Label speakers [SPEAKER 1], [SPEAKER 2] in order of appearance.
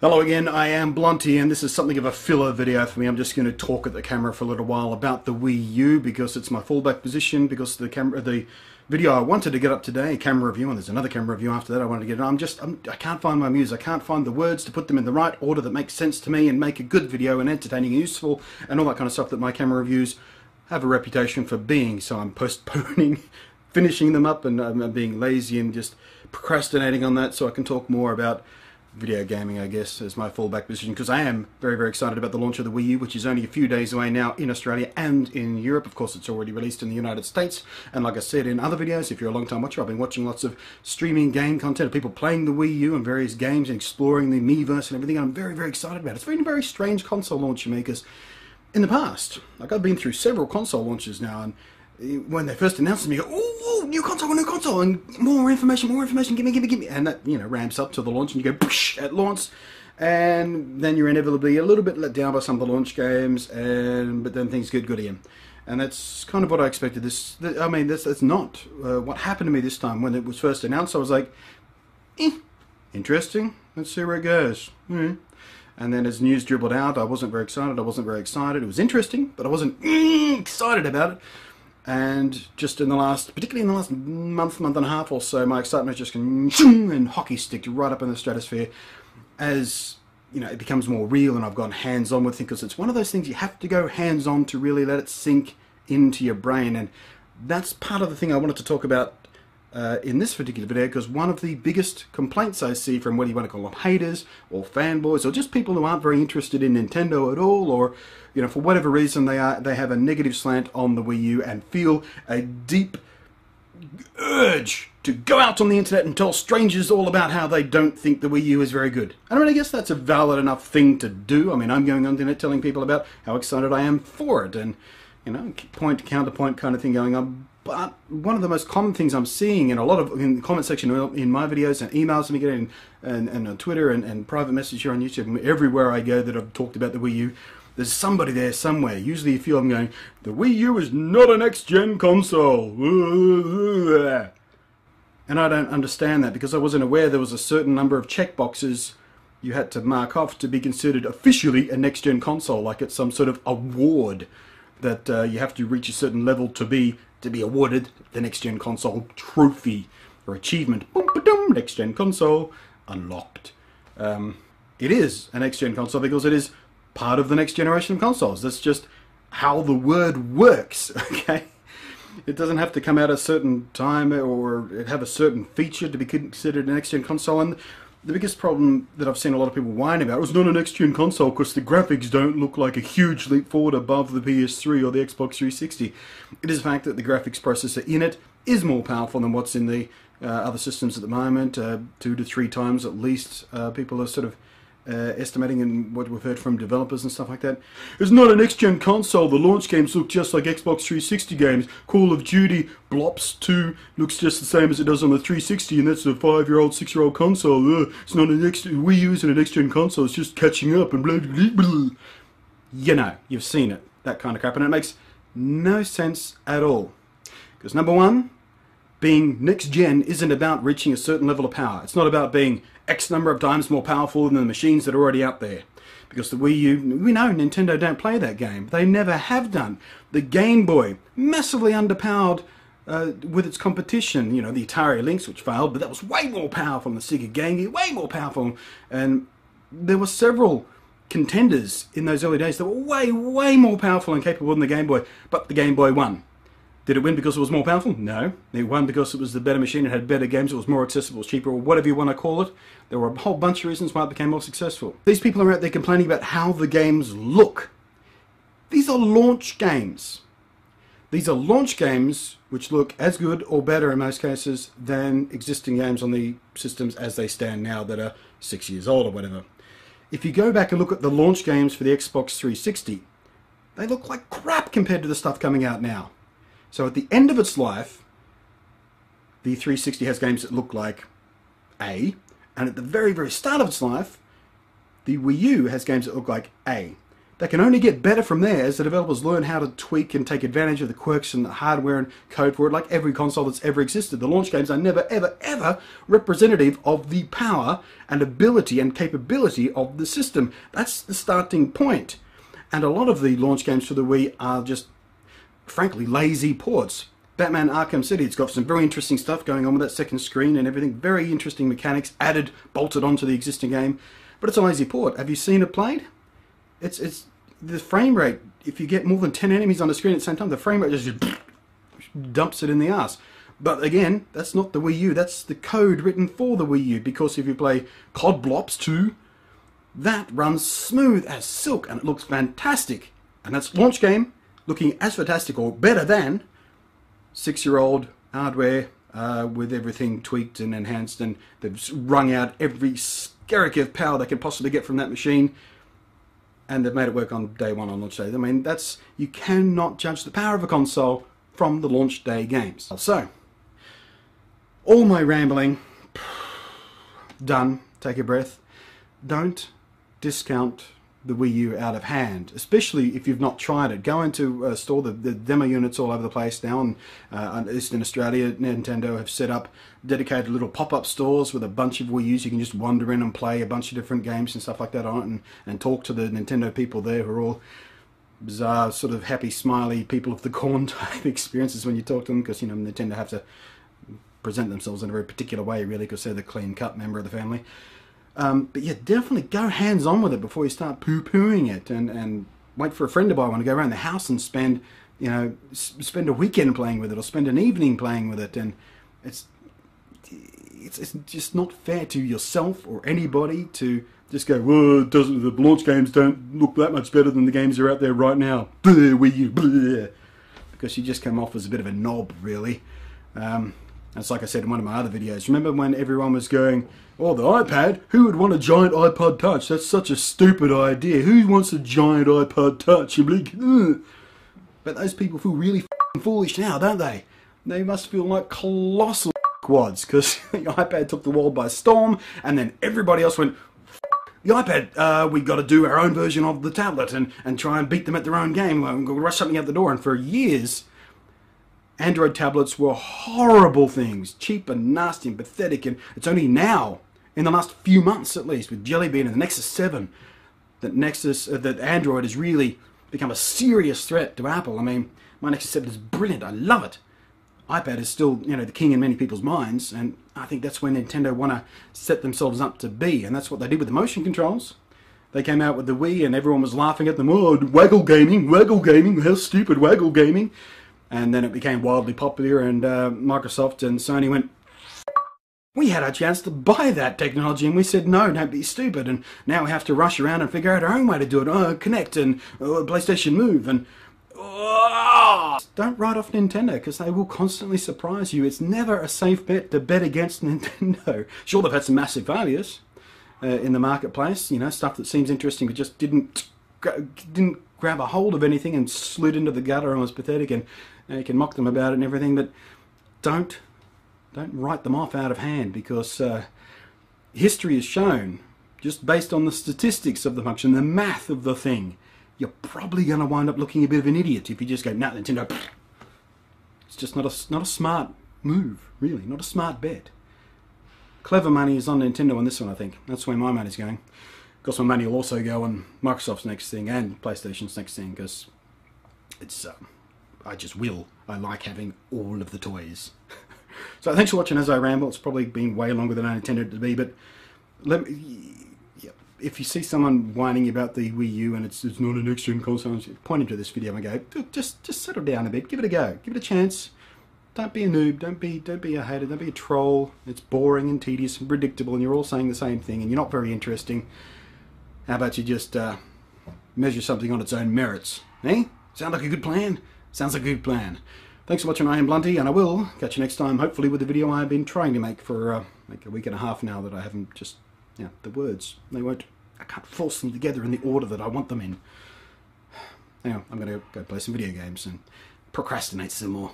[SPEAKER 1] Hello again, I am Blunty and this is something of a filler video for me. I'm just going to talk at the camera for a little while about the Wii U because it's my fallback position because the camera, the video I wanted to get up today, camera review, and there's another camera review after that I wanted to get it. I'm just, I'm, I can't find my muse. I can't find the words to put them in the right order that makes sense to me and make a good video and entertaining and useful and all that kind of stuff that my camera reviews have a reputation for being. So I'm postponing finishing them up and um, I'm being lazy and just procrastinating on that so I can talk more about video gaming, I guess, as my fallback position, because I am very, very excited about the launch of the Wii U, which is only a few days away now in Australia and in Europe. Of course, it's already released in the United States. And like I said in other videos, if you're a long-time watcher, I've been watching lots of streaming game content of people playing the Wii U and various games and exploring the Miiverse and everything. I'm very, very excited about it. It's been a very strange console launch for me, because in the past, like I've been through several console launches now, and eh, when they first announced it, you go, new console, new console, and more information, more information, give me, give me, give me, and that you know ramps up to the launch, and you go at launch, and then you're inevitably a little bit let down by some of the launch games, and but then things get good again, and that's kind of what I expected. This, I mean, that's that's not uh, what happened to me this time when it was first announced. I was like, eh, interesting. Let's see where it goes. Mm. And then as news dribbled out, I wasn't very excited. I wasn't very excited. It was interesting, but I wasn't mm, excited about it. And just in the last, particularly in the last month, month and a half or so, my excitement has just gone and hockey sticked right up in the stratosphere as you know it becomes more real and I've gone hands on with it because it's one of those things you have to go hands on to really let it sink into your brain. And that's part of the thing I wanted to talk about uh, in this particular video because one of the biggest complaints I see from whether you want to call them haters or fanboys or just people who aren't very interested in Nintendo at all or you know for whatever reason they are they have a negative slant on the Wii U and feel a deep urge to go out on the internet and tell strangers all about how they don't think the Wii U is very good. And I mean, I guess that's a valid enough thing to do. I mean, I'm going on the internet telling people about how excited I am for it and, you know, point counterpoint kind of thing going on. But one of the most common things I'm seeing in a lot of in the comment section in my videos and emails I'm getting and, and on Twitter and, and private message here on YouTube everywhere I go that I've talked about the Wii U, there's somebody there somewhere. Usually you feel I'm going, the Wii U is not a next-gen console. And I don't understand that because I wasn't aware there was a certain number of checkboxes you had to mark off to be considered officially a next-gen console, like it's some sort of award that uh, you have to reach a certain level to be to be awarded the next gen console trophy or achievement. Boom, boom, next gen console unlocked. Um, it is a next gen console because it is part of the next generation of consoles. That's just how the word works. Okay. It doesn't have to come out a certain time or have a certain feature to be considered a next gen console. And the biggest problem that I've seen a lot of people whine about was not a next gen console because the graphics don't look like a huge leap forward above the PS3 or the Xbox 360. It is a fact that the graphics processor in it is more powerful than what's in the uh, other systems at the moment, uh, two to three times at least. Uh, people are sort of uh, estimating and what we've heard from developers and stuff like that. It's not a next-gen console. The launch games look just like Xbox 360 games. Call of Duty Blops 2 looks just the same as it does on the 360, and that's a five-year-old, six-year-old console. Ugh, it's not a next. Wii U isn't a next-gen console. It's just catching up and blah blah blah. You know, you've seen it. That kind of crap, and it makes no sense at all. Because number one, being next gen isn't about reaching a certain level of power. It's not about being X number of times more powerful than the machines that are already out there. Because the Wii U, we know Nintendo don't play that game. They never have done. The Game Boy, massively underpowered uh, with its competition. You know, the Atari Lynx, which failed, but that was way more powerful than the Sega Game Gear, way more powerful. And there were several contenders in those early days that were way, way more powerful and capable than the Game Boy, but the Game Boy won. Did it win because it was more powerful? No. It won because it was the better machine, it had better games, it was more accessible, cheaper, or whatever you want to call it. There were a whole bunch of reasons why it became more successful. These people are out there complaining about how the games look. These are launch games. These are launch games which look as good or better in most cases than existing games on the systems as they stand now that are six years old or whatever. If you go back and look at the launch games for the Xbox 360, they look like crap compared to the stuff coming out now. So at the end of its life, the 360 has games that look like A, and at the very, very start of its life, the Wii U has games that look like A. They can only get better from there as the developers learn how to tweak and take advantage of the quirks and the hardware and code for it, like every console that's ever existed. The launch games are never, ever, ever representative of the power and ability and capability of the system. That's the starting point. And a lot of the launch games for the Wii are just, frankly, lazy ports. Batman Arkham City, it's got some very interesting stuff going on with that second screen and everything. Very interesting mechanics added, bolted onto the existing game. But it's a lazy port. Have you seen it played? It's it's the frame rate. If you get more than ten enemies on the screen at the same time, the frame rate just dumps it in the ass. But again, that's not the Wii U. That's the code written for the Wii U. Because if you play COD Blops 2, that runs smooth as silk and it looks fantastic. And that's launch game looking as fantastic or better than six-year-old hardware uh, with everything tweaked and enhanced, and they've wrung out every skerrick of power they can possibly get from that machine and they've made it work on day one on launch day. I mean, that's you cannot judge the power of a console from the launch day games. So, all my rambling done. Take a breath. Don't discount the Wii U out of hand, especially if you've not tried it. Go into a store, the, the demo units all over the place now, and uh, Eastern Australia, Nintendo have set up dedicated little pop-up stores with a bunch of Wii U's. You can just wander in and play a bunch of different games and stuff like that on it, and, and talk to the Nintendo people there who are all bizarre, sort of happy, smiley people of the corn type experiences when you talk to them, because, you know, Nintendo have to present themselves in a very particular way, really, because they're the clean-cut member of the family. Um, but yeah, definitely go hands on with it before you start poo pooing it, and and wait for a friend to buy one to go around the house and spend you know spend a weekend playing with it or spend an evening playing with it, and it's it's, it's just not fair to yourself or anybody to just go, well, doesn't the launch games don't look that much better than the games that are out there right now? Wii U, because you just come off as a bit of a knob, really. Um, it's like I said in one of my other videos. Remember when everyone was going, oh, the iPad? Who would want a giant iPod Touch? That's such a stupid idea. Who wants a giant iPod Touch? But those people feel really foolish now, don't they? They must feel like colossal quads because the iPad took the world by storm and then everybody else went, the iPad, uh, we've got to do our own version of the tablet and, and try and beat them at their own game. To rush something out the door. And for years, Android tablets were horrible things, cheap and nasty and pathetic, and it's only now, in the last few months at least, with Jelly Bean and the Nexus 7, that Nexus, uh, that Android has really become a serious threat to Apple. I mean, my Nexus 7 is brilliant, I love it. iPad is still, you know, the king in many people's minds, and I think that's where Nintendo want to set themselves up to be, and that's what they did with the motion controls. They came out with the Wii, and everyone was laughing at them. Oh, waggle gaming, waggle gaming, how stupid waggle gaming and then it became wildly popular and uh, Microsoft and Sony went we had our chance to buy that technology and we said no don't be stupid and now we have to rush around and figure out our own way to do it oh Kinect and oh, PlayStation Move and oh. don't write off Nintendo because they will constantly surprise you. It's never a safe bet to bet against Nintendo. Sure they've had some massive failures uh, in the marketplace you know stuff that seems interesting but just didn't didn't grab a hold of anything and slid into the gutter. And was pathetic and you, can mock them about it and everything, but don't don't write them off out of hand because uh, history has shown, just based on the statistics of the function, the math of the thing, you're probably going to wind up looking a bit of an idiot if you just go, nah, Nintendo, it's just not a, not a smart move, really, not a smart bet. Clever money is on Nintendo on this one, I think. That's where my money's going. Of course, my money will also go on Microsoft's next thing and PlayStation's next thing because it's... Um, I just will. I like having all of the toys. so thanks for watching as I ramble. It's probably been way longer than I intended it to be, but let me, yeah, if you see someone whining about the Wii U and it's, it's not an next-gen console, point into this video and go, just just settle down a bit, give it a go, give it a chance. Don't be a noob, don't be don't be a hater, don't be a troll. It's boring and tedious and predictable and you're all saying the same thing and you're not very interesting. How about you just uh, measure something on its own merits? Eh? Sound like a good plan? Sounds like a good plan. Thanks for watching I am Blunty, and I will catch you next time, hopefully with the video I've been trying to make for uh, like a week and a half now that I haven't just, yeah, the words, they won't, I can't force them together in the order that I want them in. Anyway, I'm going to go play some video games and procrastinate some more.